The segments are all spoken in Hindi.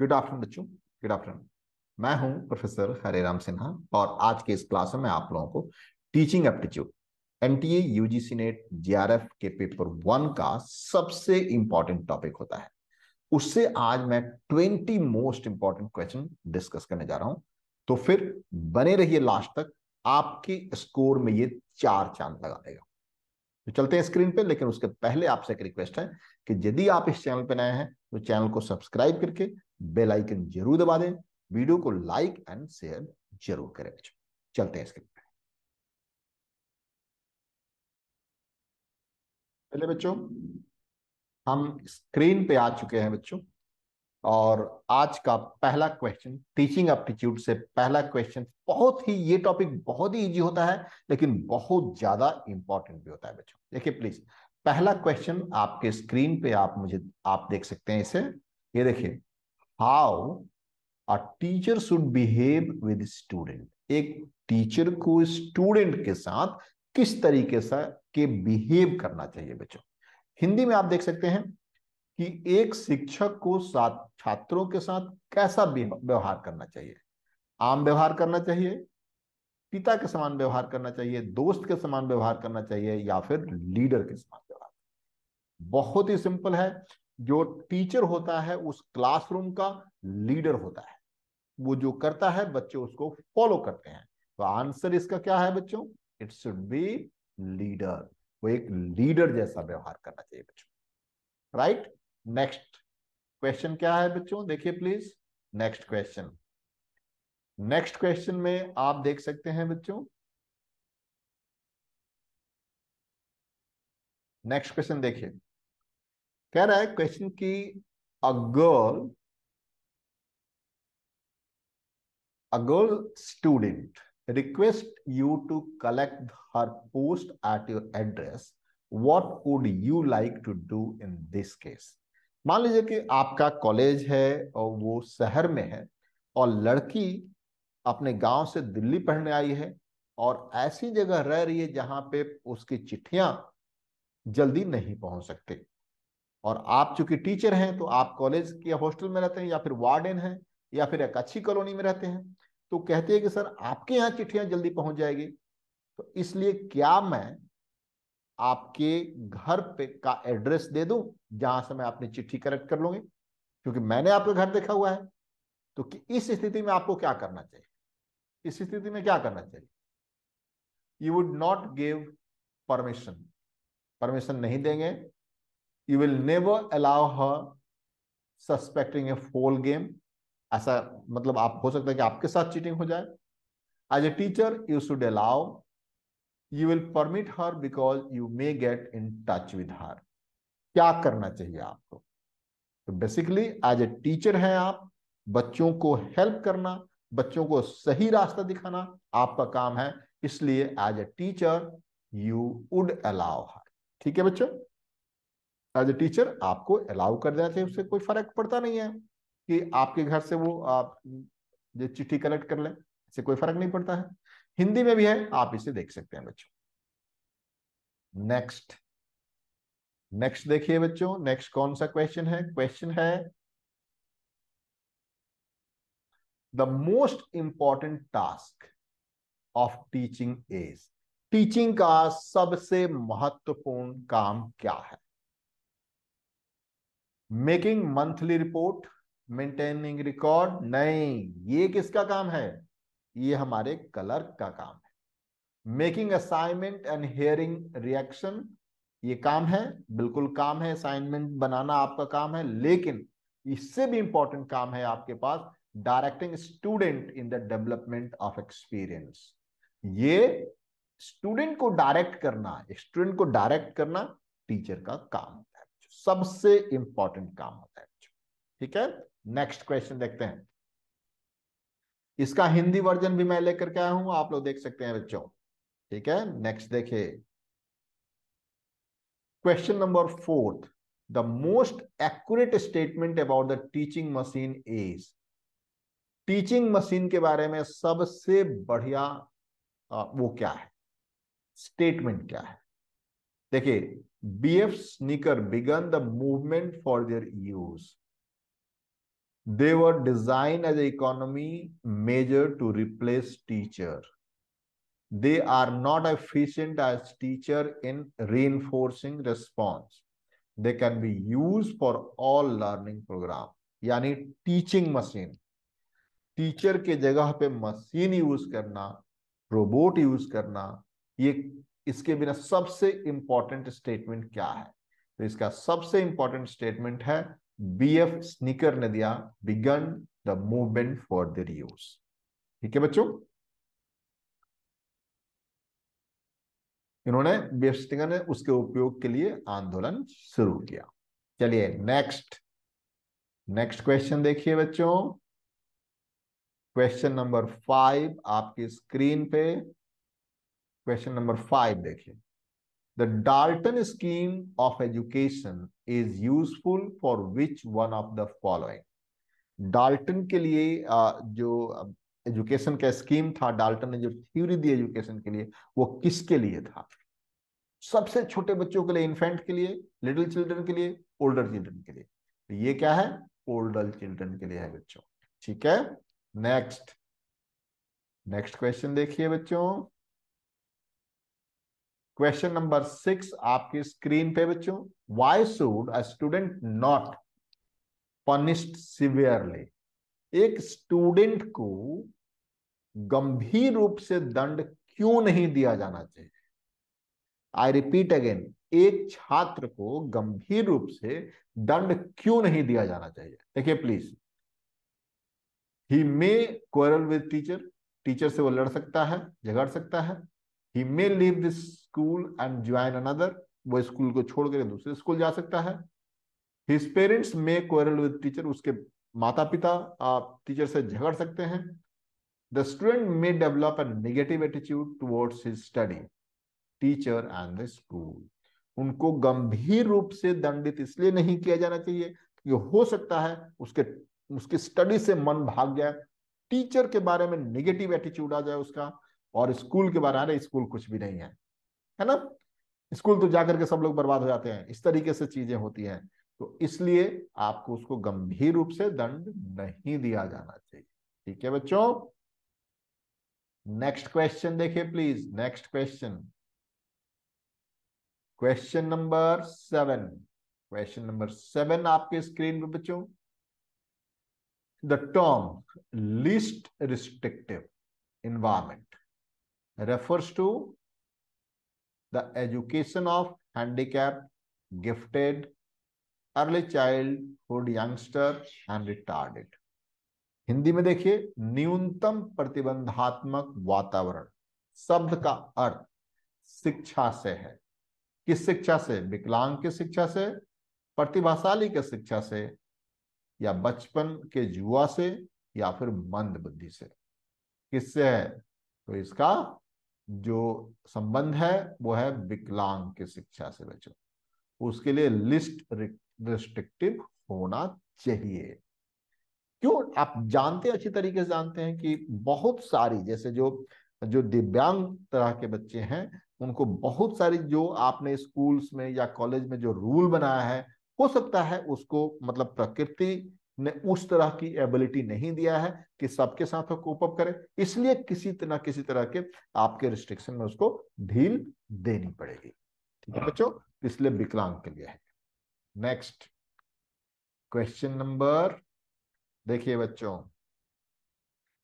गुड आफ्टरनून बच्चों. गुड आफ्टरनून मैं हूँ प्रोफेसर हरेराम सिन्हा और आज के इस क्लास में आप लोगों को teaching aptitude NTA UGC NET JRF के पेपर वन का सबसे इंपॉर्टेंट टॉपिक होता है। उससे आज मैं twenty most important question discuss करने जा रहा हूँ। तो फिर बने रहिए लास्ट तक, आपके स्कोर में ये चार चाँद लगा देगा। तो चलते हैं स्क्रीन पे, लेकिन उसके पहले आपसे एक रिक्वेस्ट है कि यदि आप इस चैनल पे नए हैं तो चैनल को सब्सक्राइब करके बेल आइकन ज़रूर दबा दें, वीडियो को लाइक एंड शेयर ज़रूर करें। चलते हैं स्क्रीन पे पहले बच्चों, हम स्क्रीन पे आ चुके हैं बच्चों, और आज का पहला क्वेश्चन टीचिंग एप्टीट्यूड से पहला क्वेश्चन बहुत ही, ये टॉपिक बहुत ही इजी होता है, लेकिन बहुत ज़्यादा इंपॉर्टेंट भी होता है बच्चों। देखिए प्लीज़ पहला क्वेश्चन आपके स्क्रीन पे आप मुझे, आप देख सकते हैं इसे। ये देखिए how a teacher should behave with student एक टीचर को स्टूडेंट के साथ किस तरीके से के बिहेव करना चाहिए बच्चों। हिंदी में आप देख सकते हैं कि एक शिक्षक को साथ छात्रों के साथ कैसा व्यवहार करना चाहिए। आम व्यवहार करना चाहिए, पिता के समान व्यवहार करना चाहिए, दोस्त के समान व्यवहार करना चाहिए या फिर लीडर के समान व्यवहार। बहुत ही सिंपल है। जो टीचर होता है, उस क्लासरूम का लीडर होता है। वो जो करता है, बच्चे उसको फॉलो करते हैं। तो आंसर इसका क्या है बच्चों? इट शुड बी लीडर वो एक लीडर जैसा व्यवहार करना चाहिए बच्चों। राइट नेक्स्ट क्वेश्चन क्या है बच्चों? देखिए please next question next question में आप देख सकते हैं बच्चों। नेक्स्ट क्वेश्चन देखिए। कह रहा है क्वेश्चन की a girl a girl student request you to collect her post at your address what would you like to do in this case? मान लीजिए कि आपका कॉलेज है और वो शहर में है और लड़की अपने गाँव से दिल्ली पढ़ने आई है और ऐसी जगह रह रही है जहाँ पे उसकी चिट्ठियाँ जल्दी नहीं पहुँच सकते। और आप चूँकि टीचर हैं तो आप कॉलेज के हॉस्टल में रहते हैं या फिर वार्डन हैं या फिर एक अच्छी कॉलोनी में रहते हैं तो कहते हैं कि, सर, आपके यहाँ चिट्ठियाँ जल्दी पहुँच जाएगी। तो इसलिए क्या मैं आपके घर पे का एड्रेस दे दूँ जहाँ से मैं अपनी चिट्ठी करेक्ट कर लूँगी? क्योंकि मैंने आपका घर देखा हुआ है तो कि इस स्थिति में आपको क्या करना चाहिए? इस स्थिति में क्या करना चाहिए? You would not give permission permission नहीं देंगे you will never allow her suspecting a foul game ऐसा मतलब आप, हो सकता है कि आपके साथ चीटिंग हो जाए। As a teacher you should allow you will permit her because you may get in touch with her क्या करना चाहिए आपको? तो बेसिकली एज ए टीचर है आप, बच्चों को हेल्प करना, बच्चों को सही रास्ता दिखाना आपका काम है। इसलिए as a teacher you would allow her ठीक है बच्चों? एज ए टीचर आपको अलाउ कर देना चाहिए उससे कोई फ़र्क पड़ता नहीं है कि आपके घर से वो आप जो चिट्ठी कलेक्ट कर ले, इससे कोई फ़र्क नहीं पड़ता है। हिंदी में भी है, आप इसे देख सकते हैं बच्चों। नेक्स्ट नेक्स्ट देखिए बच्चों नेक्स्ट कौन सा क्वेश्चन है? क्वेश्चन है the most important task of teaching is teaching का सबसे महत्वपूर्ण काम क्या है? Making monthly report, maintaining record, नहीं, ये किसका काम है? ये हमारे क्लर्क का काम है। Making assignment and hearing reaction, ये काम है, बिल्कुल काम है, असाइनमेंट बनाना आपका काम है, लेकिन इससे भी इंपॉर्टेंट काम है आपके पास directing student in the development of experience ये स्टूडेंट को डायरेक्ट करना स्टूडेंट को डायरेक्ट करना टीचर का काम है। सबसे इंपॉर्टेंट काम होता है ठीक है? नेक्स्ट क्वेश्चन देखते हैं। इसका हिंदी वर्जन भी मैं लेकर के आया हूँ, आप लोग देख सकते हैं बच्चों। ठीक है? नेक्स्ट देखिए। Question number fourth the most accurate statement about the teaching machine is teaching machine के बारे में सबसे बढ़िया वो क्या है? स्टेटमेंट क्या है? देखिए F Skinner began the movement for their use they were designed as an economy measure to replace teacher they are not efficient as teacher in reinforcing response they can be used for all learning program यानी टीचिंग मशीन टीचर के जगह पे मशीन यूज़ करना रोबोट यूज़ करना ये इसके बिना सबसे इंपॉर्टेंट स्टेटमेंट क्या है? तो इसका सबसे इंपॉर्टेंट स्टेटमेंट है बीएफ स्निकर ने दिया began the movement for the use ठीक है बच्चों? इन्होंने बीएफ स्निकर ने उसके उपयोग के लिए आंदोलन शुरू किया। चलिए नेक्स्ट नेक्स्ट क्वेश्चन देखिए बच्चों। क्वेश्चन नंबर फाइव आपकी स्क्रीन पे। क्वेश्चन नंबर फाइव देखिए। The Dalton scheme of education is useful for which one of the following Dalton के लिए जो एजुकेशन का स्कीम था डाल्टन ने जो थ्योरी दी एजुकेशन के लिए, वो किसके लिए था? सबसे छोटे बच्चों के लिए इन्फेंट के लिए लिटिल चिल्ड्रन के लिए ओल्डर चिल्ड्रन के लिए। ये क्या है? ओल्डर चिल्ड्रन के लिए है बच्चों। ठीक है? नेक्स्ट नेक्स्ट क्वेश्चन देखिए बच्चों। क्वेश्चन नंबर सिक्स आपकी स्क्रीन पे बच्चों why should a student not punished severely एक स्टूडेंट को गंभीर रूप से दंड क्यों नहीं दिया जाना चाहिए? आई रिपीट अगेन एक छात्र को गंभीर रूप से दंड क्यों नहीं दिया जाना चाहिए? देखिए please he may quarrel with teacher teacher से वो लड़ सकता है, झगड़ सकता है he may leave this school and join another वो स्कूल को छोड़कर दूसरे स्कूल जा सकता है। His parents may quarrel with teacher उसके माता पिता टीचर से झगड़ सकते हैं। The student may develop a negative attitude towards his study teacher and the school उनको गंभीर रूप से दंडित इसलिए नहीं किया जाना चाहिए, क्योंकि हो सकता है उसके, उसकी स्टडी से मन भाग जाए। टीचर के बारे में निगेटिव एटीट्यूड आ जाए उसका। और स्कूल के बारे में स्कूल कुछ भी नहीं है है ना? स्कूल तो जाकर के सब लोग बर्बाद हो जाते हैं, इस तरीके से चीज़ें होती हैं। तो इसलिए आपको उसको गंभीर रूप से दंड नहीं दिया जाना चाहिए, ठीक है बच्चों? नेक्स्ट क्वेश्चन देखिए please next question question number seven question number seven आपके स्क्रीन पर बच्चों। The term least restrictive environment. Refers to the education of handicapped, gifted, early childhood youngster and retarded. Hindi में देखिए न्यूनतम प्रतिबंधात्मक वातावरण शब्द का अर्थ शिक्षा से है। किस शिक्षा से? विकलांग की शिक्षा से प्रतिभाशाली के शिक्षा से या बचपन के जुआ से या फिर मंद बुद्धि से। किससे है? तो इसका जो संबंध है, वो है विकलांग की शिक्षा से बचो। उसके लिए लिस्ट रिस्ट्रिक्टिव होना चाहिए। क्यों? आप जानते अच्छी तरीके से जानते हैं कि बहुत सारी, जैसे जो जो दिव्यांग तरह के बच्चे हैं, उनको बहुत सारी जो आपने स्कूल्स में या कॉलेज में जो रूल बनाया है, हो सकता है उसको मतलब प्रकृति ने उस तरह की एबिलिटी नहीं दिया है कि सबके साथ कोप अप करे। इसलिए किसी तरह किसी तरह के आपके रिस्ट्रिक्शन में उसको ढील देनी पड़ेगी। ठीक है बच्चों? इसलिए विकलांग के लिए है। नेक्स्ट क्वेश्चन नंबर देखिए बच्चों।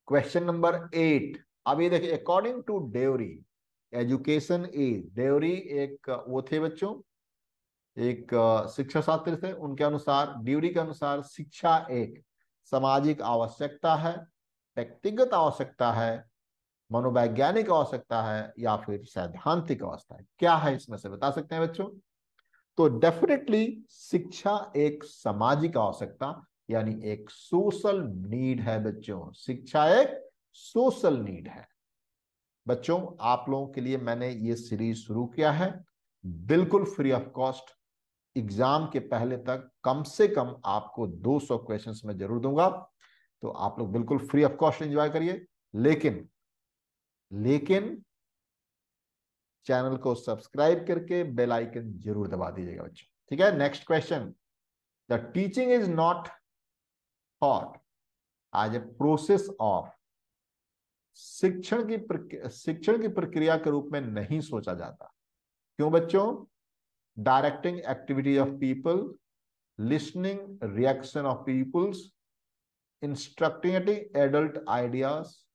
क्वेश्चन नंबर एट अब ये देखिए according to Dewey education is Dewey एक वो थे बच्चों? एक शिक्षा शास्त्र थे उनके अनुसार, ड्यूरी के अनुसार शिक्षा एक सामाजिक आवश्यकता है, व्यक्तिगत आवश्यकता है, मनोवैज्ञानिक आवश्यकता है या फिर सैद्धांतिक अवस्था है। क्या है इसमें से बता सकते हैं बच्चों? तो डेफिनेटली शिक्षा एक सामाजिक आवश्यकता, यानी एक सोशल नीड है बच्चों। शिक्षा एक सोशल नीड है। बच्चों, आप लोगों के लिए मैंने ये सीरीज़ शुरू किया है। बिल्कुल फ्री ऑफ़ कॉस्ट एग्ज़ाम के पहले तक कम से कम आपको 200 क्वेश्चंस में ज़रूर दूँगा। तो आप लोग बिल्कुल फ्री ऑफ़ कॉस्ट एंजॉय करिए। लेकिन लेकिन चैनल को सब्सक्राइब करके बेल आइकन ज़रूर दबा दीजिएगा बच्चों। ठीक है? Next question the teaching is not thought as a process of शिक्षण की शिक्षण की प्रक्रिया के रूप में नहीं सोचा जाता। क्यों बच्चों? Directing activity of people listening reaction of peoples instructing adult ideas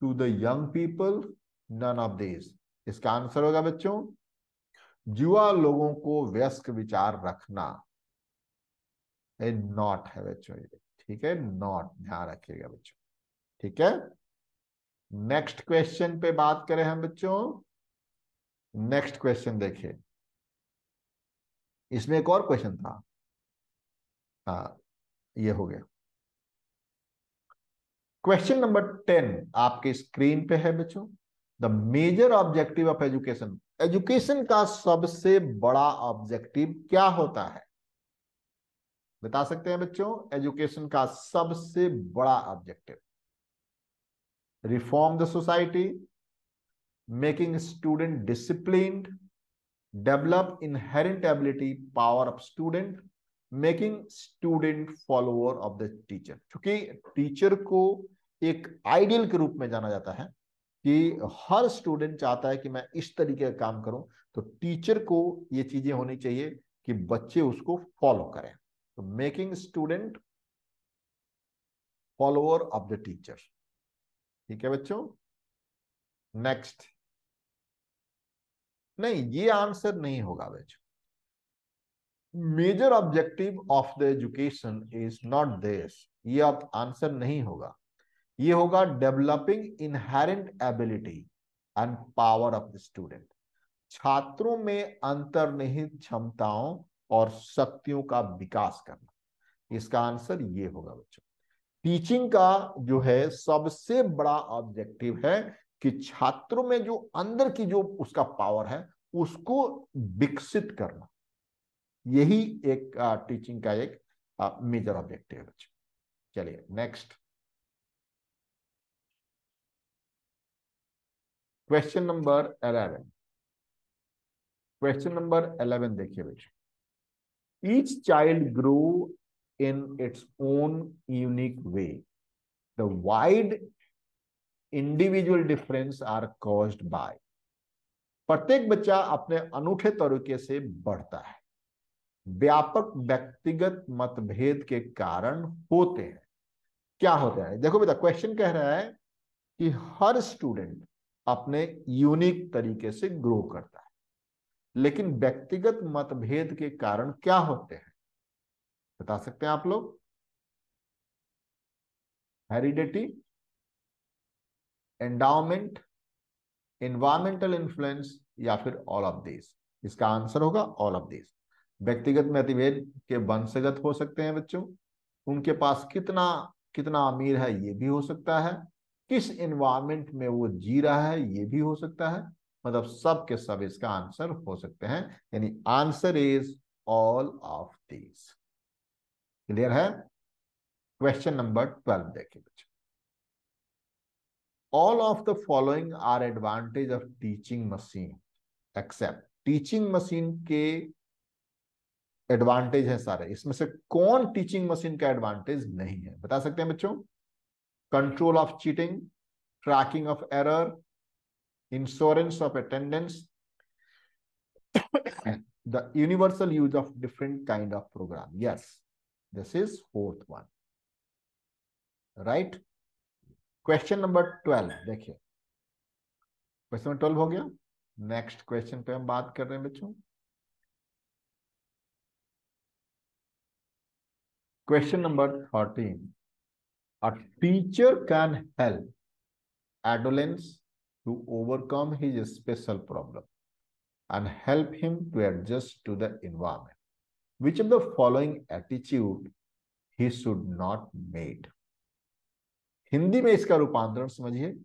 to the young people none of this इसका आंसर होगा बच्चों, युवा लोगों को व्यस्क विचार रखना। ए नॉट है बच्चों ये। ठीक है? नॉट ध्यान रखिएगा बच्चों। ठीक है? नेक्स्ट क्वेश्चन पे बात करें हम बच्चों। नेक्स्ट क्वेश्चन देखिए। इसमें एक और क्वेश्चन था। हाँ ये हो गया। क्वेश्चन नंबर टेन आपके स्क्रीन पे है बच्चों। The major objective of education education का सबसे बड़ा ऑब्जेक्टिव क्या होता है? बता सकते हैं बच्चों? एजुकेशन का सबसे बड़ा objective reform the society making student discipline develop inherent ability power of student making student follower of the teacher क्योंकि टीचर को एक आइडियल के रूप में जाना जाता है कि हर स्टूडेंट चाहता है कि मैं इस तरीके का काम करूँ तो टीचर को ये चीज़ें होनी चाहिए कि बच्चे उसको फॉलो करें। तो making student follower of the teacher ठीक है बच्चों? नेक्स्ट नहीं, ये आंसर नहीं होगा बच्चों major objective of the education is not this ये अब आंसर नहीं होगा। ये होगा developing inherent ability and power of the student छात्रों में अंतर्निहित क्षमताओं और शक्तियों का विकास करना। इसका आंसर ये होगा बच्चों। टीचिंग का जो है सबसे बड़ा ऑब्जेक्टिव है कि छात्रों में जो अंदर की जो उसका पावर है, उसको विकसित करना। यही एक टीचिंग का एक मेजर ऑब्जेक्टिव है बच्चों। चलिए next question number eleven question number eleven देखिए बेटा each child grow in its own unique way the wide individual difference are caused by प्रत्येक बच्चा अपने अनूठे तरीके से बढ़ता है। व्यापक व्यक्तिगत मतभेद के कारण होते हैं। क्या होते हैं? देखो बेटा क्वेश्चन कह रहा है कि हर स्टूडेंट अपने यूनिक तरीके से ग्रो करता है। लेकिन व्यक्तिगत मतभेद के कारण क्या होते हैं? बता सकते हैं आप लोग? हेरिडिटी एंडाउमेंट इन्वायरमेंटल इन्फ्लुएंस या फिर ऑल ऑफ़ दिस इसका आंसर होगा ऑल ऑफ़ दिस व्यक्तिगत मतभेद के वंशगत हो सकते हैं बच्चों। उनके पास कितना कितना अमीर है ये भी हो सकता है। किस इन्वायरमेंट में वो जी रहा है ये भी हो सकता है। मतलब सब के सब इसका आंसर हो सकते हैं। यानी answer is all of these clear है? क्वेश्चन नंबर ट्वेल्व देखिए बच्चों। All of the following are advantage of teaching machine except teaching machine के एडवांटेज है सारे इसमें से कौन टीचिंग मशीन का एडवांटेज नहीं है बता सकते हैं बच्चों control of cheating tracking of error insurance of attendance, the universal use of different kind of program. Yes, this is fourth one. Right? Question number twelve देखिए। क्वेश्चन नंबर ट्वेल्व हो गया। नेक्स्ट क्वेश्चन पे हम बात कर रहे हैं बच्चों। Question number thirteen a teacher can help adolescence to overcome his special problem and help him to adjust to the environment which of the following attitude he should not made Hindi में इसका रूपांतरण समझिए।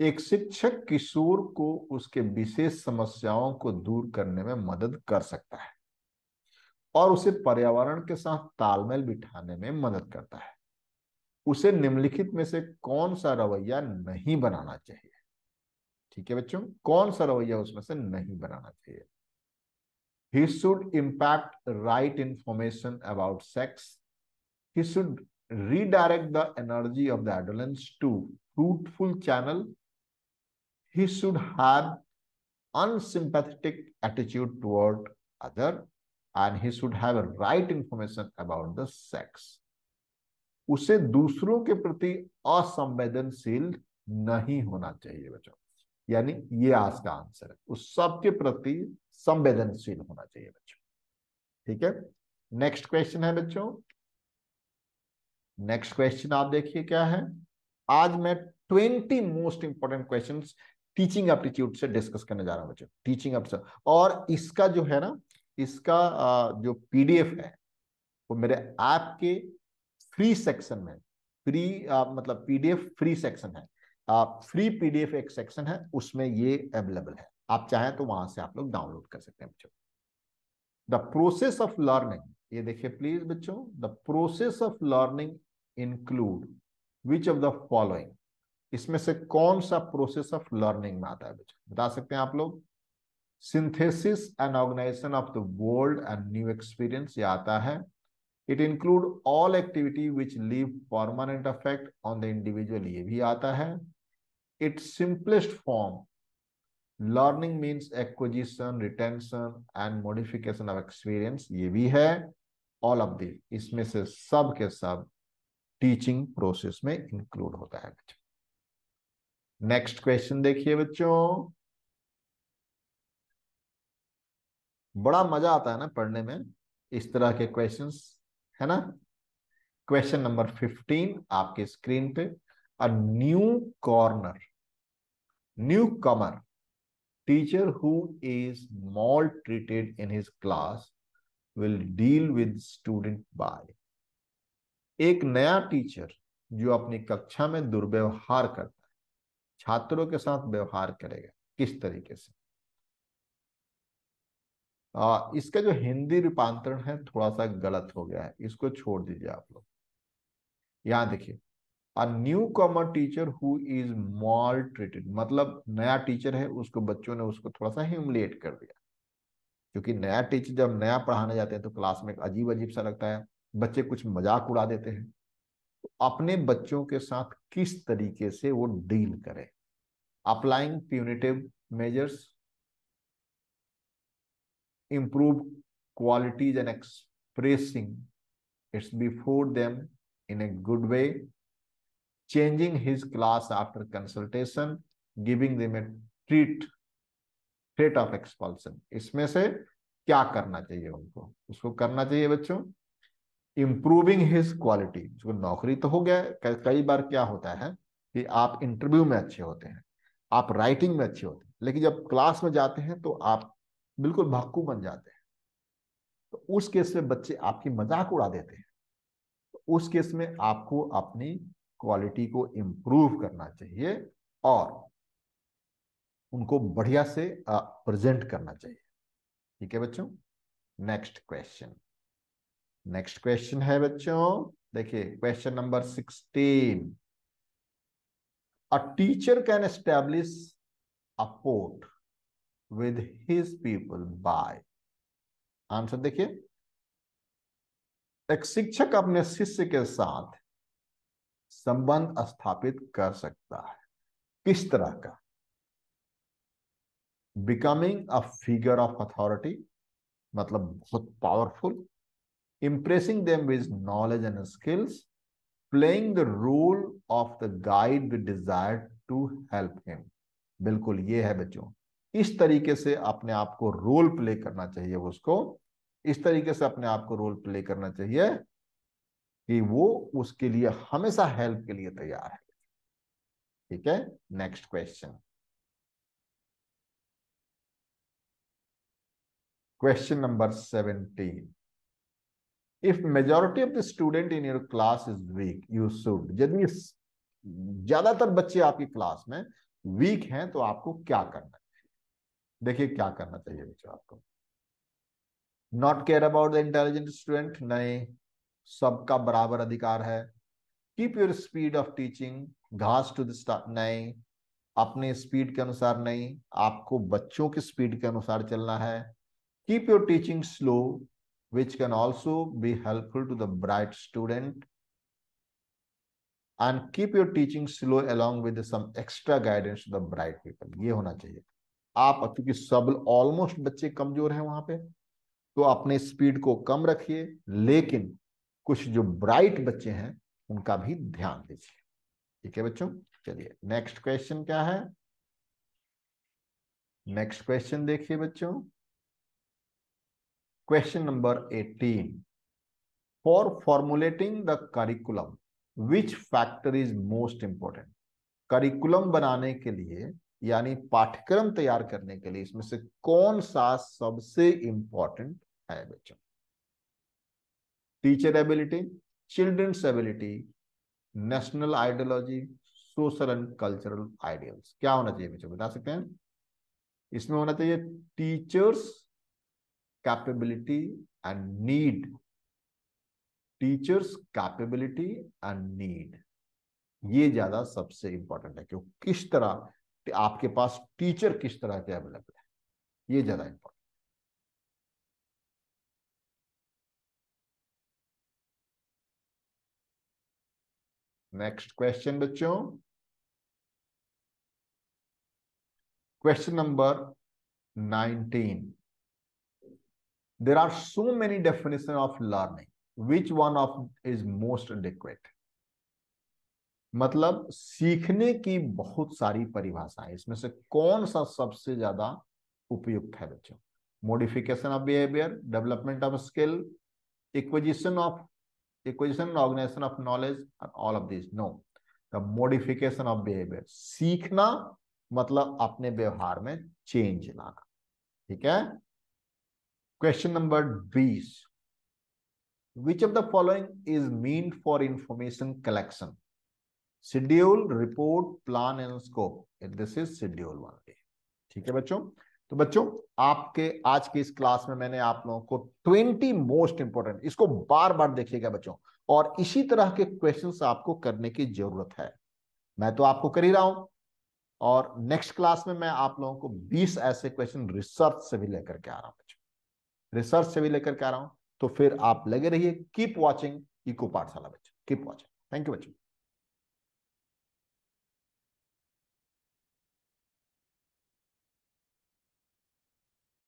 एक शिक्षक किशोर को उसके विशेष समस्याओं को दूर करने में मदद कर सकता है और उसे पर्यावरण के साथ तालमेल बिठाने में मदद करता है। उसे निम्नलिखित में से कौन सा रवैया नहीं बनाना चाहिए? ठीक है बच्चों, कौन सा रवैया उसमें से नहीं बनाना चाहिए? He should impact right information about sex he should redirect the energy of the adolescents to fruitful channel. He should have unsympathetic attitude toward other and he should have a right information about the sex. उसे दूसरों के प्रति असंवेदनशील नहीं होना चाहिए बच्चों यानी ये आज का आंसर है उस सब के प्रति संवेदनशील होना चाहिए बच्चों ठीक है नेक्स्ट क्वेश्चन है बच्चों नेक्स्ट क्वेश्चन आप देखिए क्या है? आज मैं twenty most important question teaching aptitude से डिस्कस करने जा रहा हूँ बच्चों। टीचिंग एप्टीट्यूड और इसका जो है ना, इसका जो पीडीएफ है, वो मेरे ऐप के फ्री सेक्शन में फ्री मतलब पीडीएफ फ्री सेक्शन है। फ्री पीडीएफ एक सेक्शन है, उसमें ये अवेलेबल है। आप चाहें तो वहाँ से आप लोग डाउनलोड कर सकते हैं बच्चों। द प्रोसेस ऑफ़ लर्निंग ये देखिए प्लीज़ बच्चों। The process of learning include which of the following इसमें से कौन सा प्रोसेस ऑफ़ लर्निंग में आता है बता सकते हैं आप लोग? Synthesis and organisation of the world and new experience ये आता है। It include all activity which leave permanent affect on the individual ये भी आता है। Its simplest form learning means acquisition retention and modification of experience ये भी है। ऑल ऑफ़ दी इसमें से सब के सब टीचिंग प्रोसेस में इंक्लूड होता है बच्चों। नेक्स्ट क्वेश्चन देखिए बच्चों। बड़ा मज़ा आता है ना पढ़ने में, इस तरह के क्वेश्चंस है ना? क्वेश्चन नंबर फिफ्टीन आपके स्क्रीन पे a new corner newcomer teacher who is maltreated in his class will deal with student by एक नया टीचर जो अपनी कक्षा में दुर्व्यवहार करता है छात्रों के साथ व्यवहार करेगा किस तरीके से? आ, इसका जो हिंदी रूपांतरण है थोड़ा सा गलत हो गया है इसको छोड़ दीजिए आप लोग। यहाँ देखिए a newcomer teacher who is maltreated मतलब नया टीचर है उसको बच्चों ने उसको थोड़ा सा ह्यूमलेट कर दिया। क्योंकि नया टीचर जब नया पढ़ाने जाते हैं तो क्लास में अजीब अजीब सा लगता है। बच्चे कुछ मज़ाक उड़ा देते हैं। तो अपने बच्चों के साथ किस तरीके से वो डील करें? Applying punitive measures improve qualities and expressing its before them in a good way, changing his class after consultation, giving them a treat, threat of expulsion. इसमें से क्या करना चाहिए उनको? उसको करना चाहिए बच्चों? इंप्रूविंग हिज क्वालिटी उसको नौकरी तो हो गया कई बार क्या होता है कि आप इंटरव्यू में अच्छे होते हैं, आप राइटिंग में अच्छे होते हैं, लेकिन जब क्लास में जाते हैं तो आप बिल्कुल भक्कू बन जाते हैं। तो उस केस में बच्चे आपकी मज़ाक उड़ा देते हैं। तो उस केस में आपको अपनी क्वालिटी को इम्प्रूव करना चाहिए और उनको बढ़िया से प्रेजेंट करना चाहिए। ठीक है बच्चों? नेक्स्ट क्वेश्चन नेक्स्ट क्वेश्चन है बच्चों। देखिए question number sixteen a teacher can establish rapport with his people by answer देखिए। एक शिक्षक अपने शिष्य के साथ संबंध स्थापित कर सकता है। किस तरह का? Becoming a figure of authority मतलब बहुत powerful impressing them with knowledge and skills playing the role of the guide with desire to help him बिल्कुल, ये है बच्चों। इस तरीके से अपने आप को रोल प्ले करना चाहिए उसको। इस तरीके से अपने आप को रोल प्ले करना चाहिए कि वो उसके लिए हमेशा हेल्प के लिए तैयार है। ठीक है? Next question question number seventeen if majority of the student in your class is weak you should यदि ज़्यादातर बच्चे आपकी क्लास में वीक हैं तो आपको क्या करना है? देखिए क्या करना चाहिए बच्चों आपको। Not care about the intelligent student नहीं, सबका बराबर अधिकार है। Keep your speed of teaching घास टू द नहीं, अपने स्पीड के अनुसार नहीं, आपको बच्चों की स्पीड के अनुसार चलना है। Keep your teaching slow which can also be helpful to the bright student and keep your teaching slow along with some extra guidance to the bright people ये होना चाहिए। आप क्योंकि सब ऑलमोस्ट बच्चे कमज़ोर हैं वहाँ पे तो अपने स्पीड को कम रखिए, लेकिन कुछ जो ब्राइट बच्चे हैं, उनका भी ध्यान दीजिए। ठीक है बच्चों? चलिए नेक्स्ट क्वेश्चन क्या है? नेक्स्ट क्वेश्चन देखिए बच्चों। Question number 18 for formulating the curriculum which factor is most important curriculum बनाने के लिए, यानी पाठ्यक्रम तैयार करने के लिए, इसमें से कौन सा सबसे इंपॉर्टेंट है बच्चों? Teacher ability children's ability national ideology social and cultural ideals क्या होना चाहिए बच्चों, बता सकते हैं? इसमें होना चाहिए teachers capability and need teachers capability and need ये ज़्यादा सबसे इंपॉर्टेंट है क्यों किस तरह आपके पास टीचर किस तरह के अवेलेबल है। ये ज़्यादा इंपॉर्टेंट नेक्स्ट क्वेश्चन बच्चों। Question number 19 there are so many definition of learning. Which one of is most adequate? मतलब सीखने की बहुत सारी परिभाषाएँ इसमें से कौन सा सबसे ज़्यादा उपयुक्त है बच्चों? Modification of behaviour development of skill acquisition of acquisition organisation of knowledge all of this no the modification of behaviour सीखना मतलब अपने व्यवहार में चेंज लाना। ठीक है? क्वेश्चन नंबर बीस which of the following is mean for information collection schedule report plan and scope this is schedule one ठीक है बच्चों? तो बच्चों, आपके, आज की इस क्लास में मैंने आप लोगों को 20 मोस्ट इंपोर्टेंट इसको बार बार देखिएगा बच्चों। और इसी तरह के क्वेश्चंस आपको करने की ज़रूरत है। मैं तो आपको कर ही रहा हूँ। और नेक्स्ट क्लास में मैं आप लोगों को 20 ऐसे क्वेश्चन रिसर्च से भी लेकर के आ रहा हूँ। रिसर्च से भी लेकर के आ रहा हूँ तो फिर आप लगे रहिए। कीप वॉचिंग इको पाठशाला बच्चों। कीप वॉचिंग थैंक यू बच्चों।